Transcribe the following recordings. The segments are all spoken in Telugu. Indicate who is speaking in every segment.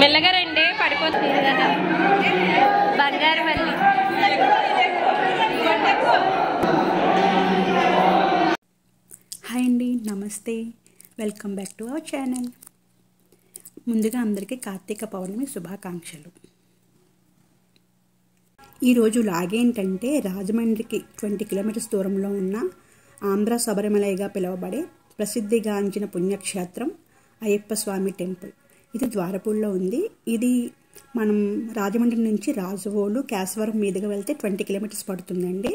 Speaker 1: మెల్లగా రండి పడిపోతుంది కదా. బంగారు మళ్ళీ
Speaker 2: హాయ్ అండి నమస్తే. Welcome back to our channel. ముందుగా అందరికీ కార్తీక పౌర్ణమి శుభాకాంక్షలు. ఈరోజు లాగేంటంటే రాజమండ్రికి ట్వంటీ కిలోమీటర్స్ దూరంలో ఉన్న ఆంధ్ర శబరిమలైగా పిలువబడే ప్రసిద్ధిగాంచిన పుణ్యక్షేత్రం అయ్యప్ప స్వామి టెంపుల్. ఇది ద్వారపూల్లో ఉంది. ఇది మనం రాజమండ్రి నుంచి రాజవోలు కేశవరం మీదుగా వెళ్తే ట్వంటీ కిలోమీటర్స్ పడుతుందండి.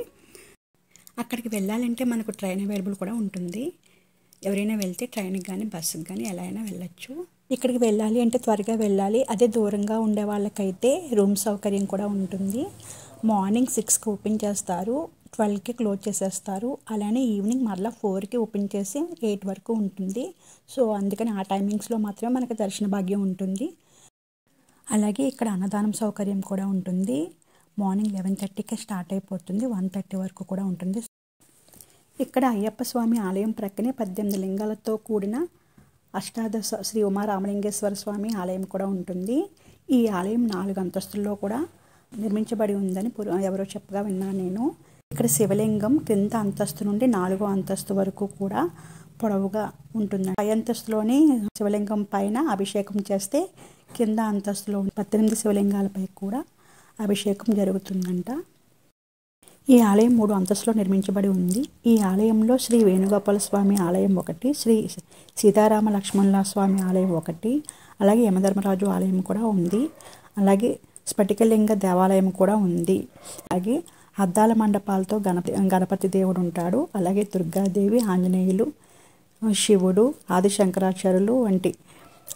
Speaker 2: అక్కడికి వెళ్ళాలంటే మనకు ట్రైన్ అవైలబుల్ కూడా ఉంటుంది. ఎవరైనా వెళ్తే ట్రైన్కి కానీ బస్సుకి కానీ ఎలా అయినా వెళ్ళొచ్చు. ఇక్కడికి వెళ్ళాలి అంటే త్వరగా వెళ్ళాలి. అదే దూరంగా ఉండే వాళ్ళకైతే రూమ్ సౌకర్యం కూడా ఉంటుంది. మార్నింగ్ సిక్స్కి ఓపెన్ చేస్తారు. ట్వెల్వ్కి క్లోజ్ చేసేస్తారు. అలానే ఈవినింగ్ మరలా ఫోర్కి ఓపెన్ చేసి ఎయిట్ వరకు ఉంటుంది. సో అందుకని ఆ టైమింగ్స్లో మాత్రమే మనకు దర్శన భాగ్యం ఉంటుంది. అలాగే ఇక్కడ అన్నదానం సౌకర్యం కూడా ఉంటుంది. మార్నింగ్ లెవెన్ థర్టీకే స్టార్ట్ అయిపోతుంది. వన్ థర్టీ వరకు కూడా ఉంటుంది. ఇక్కడ అయ్యప్ప స్వామి ఆలయం ప్రక్కనే పద్దెనిమిది లింగాలతో కూడిన అష్టాదశ శ్రీ ఉమారామలింగేశ్వర స్వామి ఆలయం కూడా ఉంటుంది. ఈ ఆలయం నాలుగు అంతస్తుల్లో కూడా నిర్మించబడి ఉందని ఎవరో చెప్పగా విన్నాను నేను. ఇక్కడ శివలింగం క్రింద అంతస్తు నుండి నాలుగో అంతస్తు వరకు కూడా పొడవుగా ఉంటుంది. పై అంతస్తులోని శివలింగం పైన అభిషేకం చేస్తే కింద అంతస్తులో పద్దెనిమిది శివలింగాలపై కూడా అభిషేకం జరుగుతుందంట. ఈ ఆలయం మూడు అంతస్తులో నిర్మించబడి ఉంది. ఈ ఆలయంలో శ్రీ వేణుగోపాల స్వామి ఆలయం ఒకటి శ్రీ సీతారామ లక్ష్మణుల స్వామి ఆలయం ఒకటి అలాగే యమధర్మరాజు ఆలయం కూడా ఉంది. అలాగే స్ఫటికలింగ దేవాలయం కూడా ఉంది. అలాగే అద్దాల మండపాలతో గణపతి గణపతి దేవుడు ఉంటాడు. అలాగే దుర్గాదేవి ఆంజనేయులు శివుడు ఆదిశంకరాచార్యులు వంటి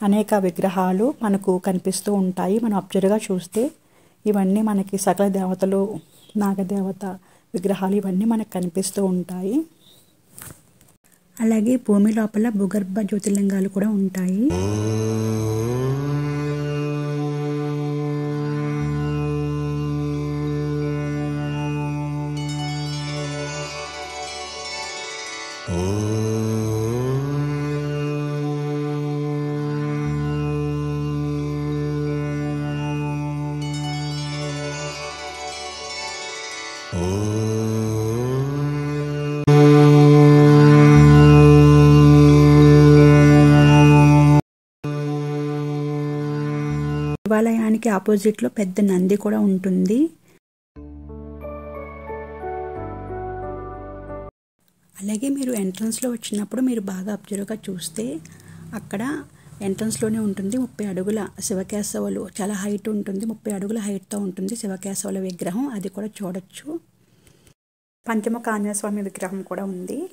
Speaker 2: అనేక విగ్రహాలు మనకు కనిపిస్తూ ఉంటాయి. మనం అబ్జర్వ్గా చూస్తే ఇవన్నీ మనకి సకల దేవతలు నాగదేవత విగ్రహాలు ఇవన్నీ మనకు కనిపిస్తూ ఉంటాయి. అలాగే భూమి లోపల భూగర్భ జ్యోతిర్లింగాలు కూడా ఉంటాయి. దేవాలయానికి ఆపోజిట్లో పెద్ద నంది కూడా ఉంటుంది. అలాగే మీరు ఎంట్రన్స్లో వచ్చినప్పుడు మీరు బాగా అబ్జర్వ్గా చూస్తే అక్కడ ఎంట్రన్స్లోనే ఉంటుంది ముప్పై అడుగుల శివకేశవులు. చాలా హైట్ ఉంటుంది ముప్పై అడుగుల హైట్తో ఉంటుంది శివకేశవుల విగ్రహం. అది కూడా చూడొచ్చు. పంచముఖ ఆంజనేయ స్వామి విగ్రహం కూడా ఉంది.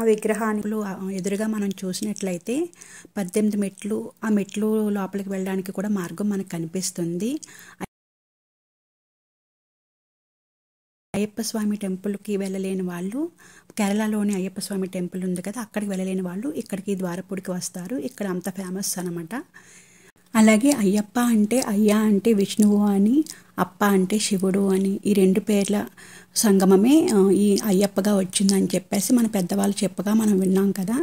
Speaker 2: ఆ విగ్రహానికి ఎదురుగా మనం చూసినట్లయితే పద్దెనిమిది మెట్లు ఆ మెట్లు లోపలికి వెళ్ళడానికి కూడా మార్గం మనకు కనిపిస్తుంది. అయ్యప్ప స్వామి టెంపుల్కి వెళ్ళలేని వాళ్ళు కేరళలోని అయ్యప్ప స్వామి టెంపుల్ ఉంది కదా అక్కడికి వెళ్ళలేని వాళ్ళు ఇక్కడికి ద్వారపూడికి వస్తారు. ఇక్కడ అంత ఫేమస్ అనమాట అలాగే అయ్యప్ప అంటే అయ్యా అంటే విష్ణువు అని అప్ప అంటే శివుడు అని ఈ రెండు పేర్ల సంగమమే ఈ అయ్యప్పగా వచ్చిందని చెప్పేసి మన పెద్దవాళ్ళు చెప్పగా మనం విన్నాం కదా.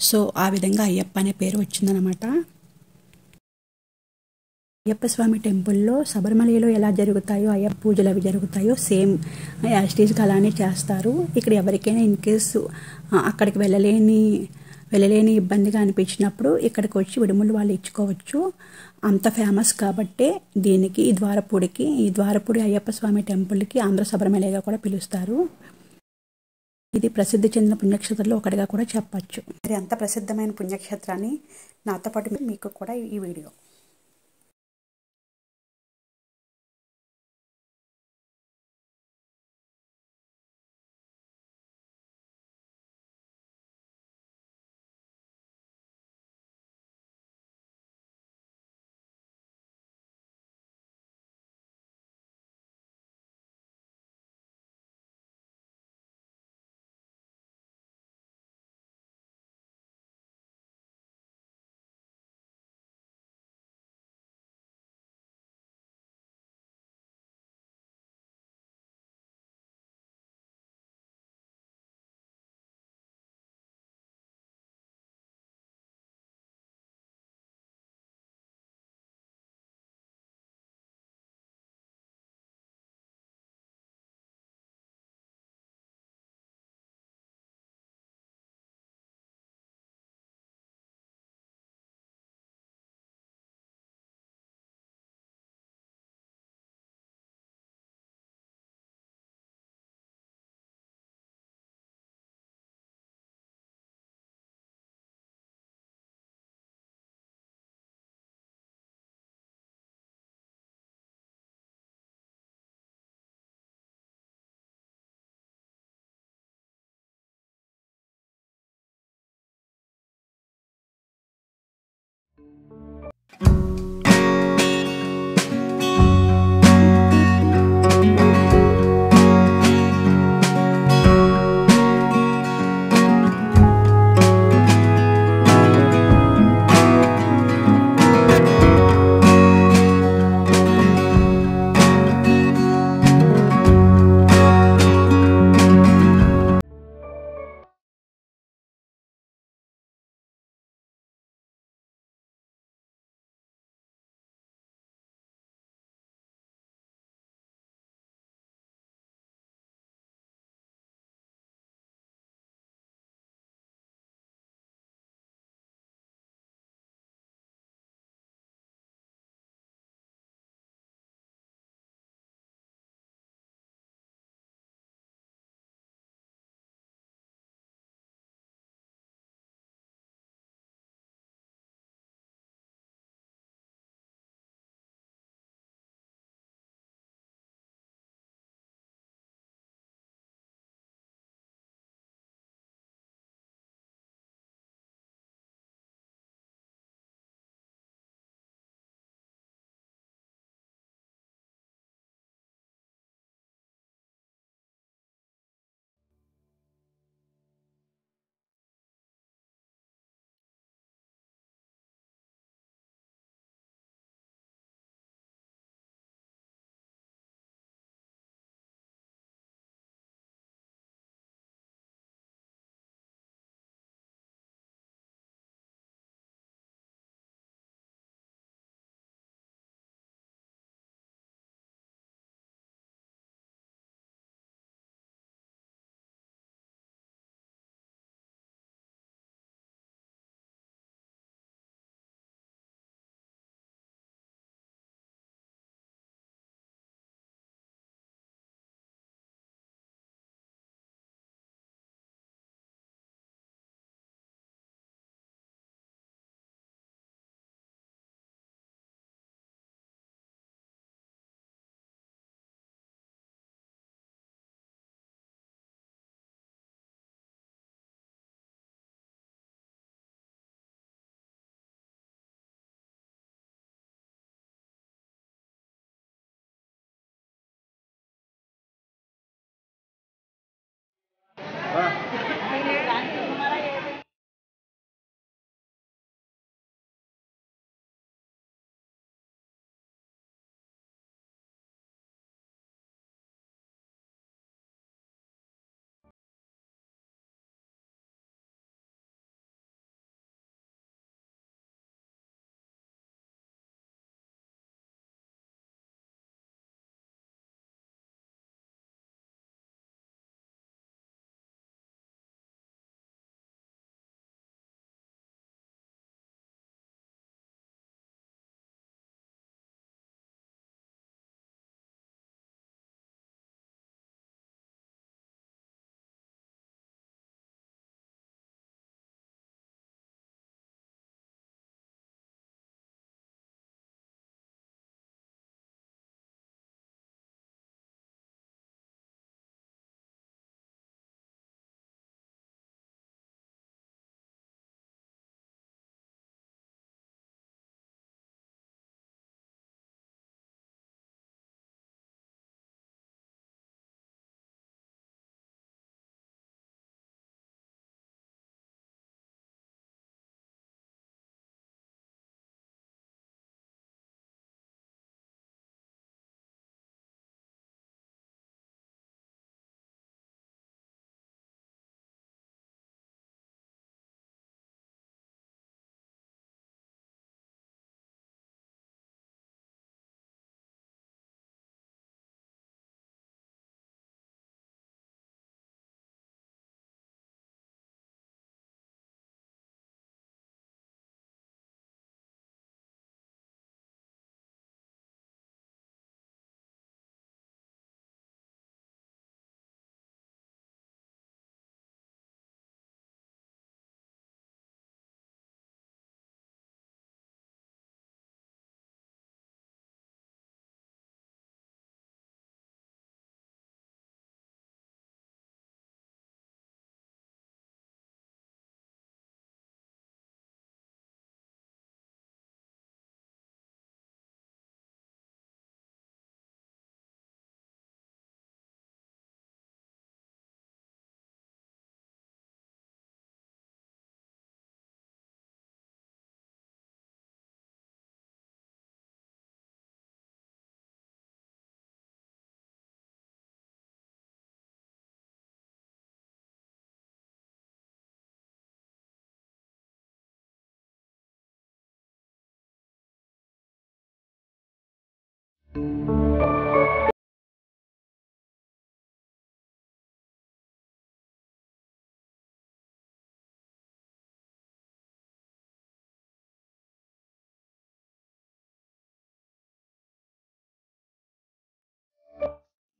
Speaker 2: సో ఆ విధంగా అయ్యప్ప అనే పేరు వచ్చిందనమాట అయ్యప్ప స్వామి టెంపుల్లో శబరిమలలో ఎలా జరుగుతాయో అయ్యప్ప పూజలు అవి జరుగుతాయో సేమ్ యాస్టీజ్గా అలానే చేస్తారు. ఇక్కడ ఎవరికైనా ఇన్ కేసు అక్కడికి వెళ్ళలేని వెళ్ళలేని ఇబ్బందిగా అనిపించినప్పుడు ఇక్కడికి వచ్చి విడుములు వాళ్ళు ఇచ్చుకోవచ్చు. అంత ఫేమస్ కాబట్టే దీనికి ఈ ద్వారపూడికి ఈ ద్వారపూడి అయ్యప్ప స్వామి టెంపుల్కి ఆంధ్ర శబరిమలగా కూడా పిలుస్తారు. ఇది ప్రసిద్ధి చెందిన పుణ్యక్షేత్రంలో ఒకటిగా కూడా చెప్పచ్చు. మరి అంత ప్రసిద్ధమైన పుణ్యక్షేత్రాన్ని నాతో పాటు మీకు కూడా ఈ వీడియో.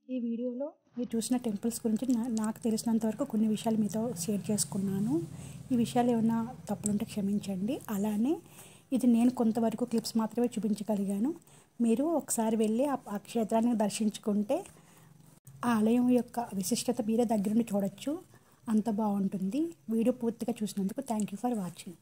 Speaker 2: ఈ వీడియోలో మీరు చూసిన టెంపుల్స్ గురించి నా- నాకు తెలిసినంత వరకు కొన్ని విషయాలు మీతో షేర్ చేసుకున్నాను. ఈ విషయాలు ఏమైనా తప్పులుంటే క్షమించండి. అలానే ఇది నేను కొంతవరకు క్లిప్స్ మాత్రమే చూపించగలిగాను. మీరు ఒకసారి వెళ్ళి ఆ క్షేత్రాన్ని దర్శించుకుంటే ఆ ఆలయం యొక్క విశిష్టత మీరే దగ్గరుండి చూడొచ్చు. అంత బాగుంటుంది. వీడియో పూర్తిగా చూసినందుకు థ్యాంక్ యూ ఫర్ వాచింగ్.